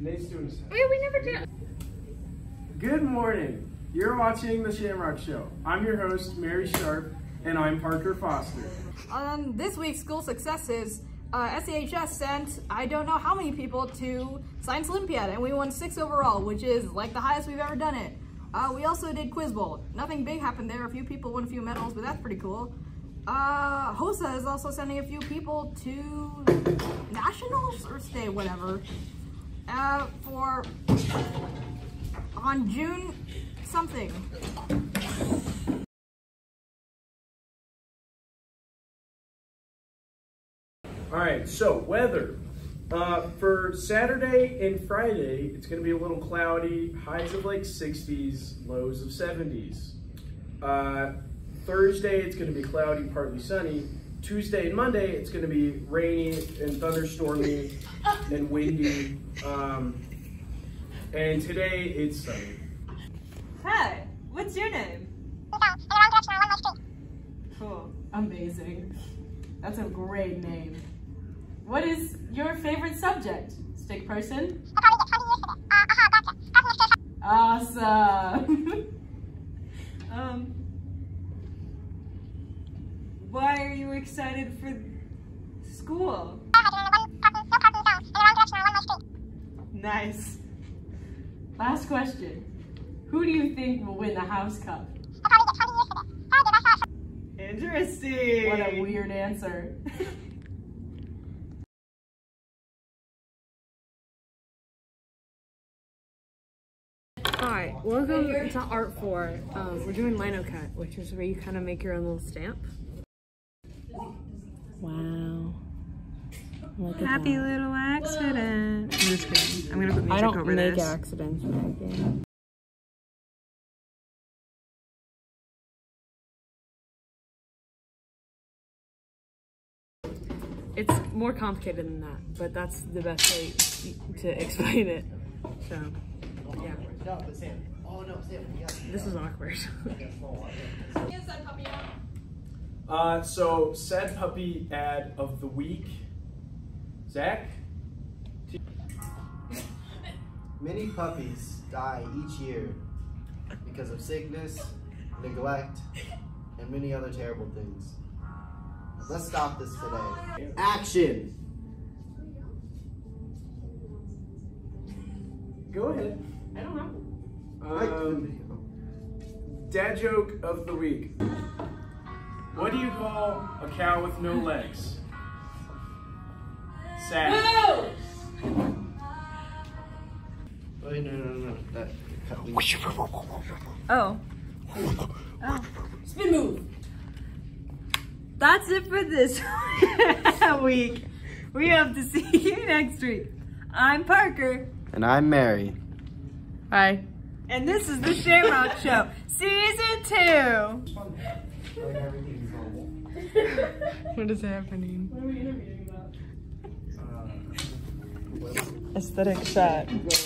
Nate's doing a set. Wait, we never did. Good morning. You're watching The Shamrock Show. I'm your host, Mary Sharp, and I'm Parker Foster. On this week's school successes, uh, SCHS sent I don't know how many people to Science Olympiad, and we won six overall, which is like the highest we've ever done it. Uh, we also did Quiz Bowl. Nothing big happened there. A few people won a few medals, but that's pretty cool. Uh, HOSA is also sending a few people to nationals or state, whatever. For on June something. All right, so weather. Uh, for Saturday and Friday, it's going to be a little cloudy, highs of like 60s, lows of 70s. Uh, Thursday, it's going to be cloudy, partly sunny. Tuesday and Monday, it's going to be rainy and thunderstormy and windy. Um, and today, it's sunny. Hi, what's your name? Cool, amazing. That's a great name. What is your favorite subject? Stick person? Awesome. um, why are you excited for school? Nice. Last question. Who do you think will win the House Cup? Interesting. What a weird answer. Hi, welcome to Art 4. Um, we're doing Lino Cut, which is where you kind of make your own little stamp. Wow. Look at Happy that. little accident. I'm just kidding. I'm gonna put music I don't over make this. accidents in my game. It's more complicated than that, but that's the best way to explain it. So, yeah. No, but Sam. Oh no, Sam. This is awkward. Uh, so, sad puppy ad of the week. Zach? Many puppies die each year because of sickness, neglect, and many other terrible things. Let's stop this today. Action! Go ahead. I don't know. Um, dad joke of the week. What do you call a cow with no legs? Sad. Wait, no, no, no. That, cut, Oh. Oh. Spin move. That's it for this week. We hope to see you next week. I'm Parker. And I'm Mary. Hi. And this is the Shamrock Show, Season 2. What is happening? Uh, Aesthetic shot.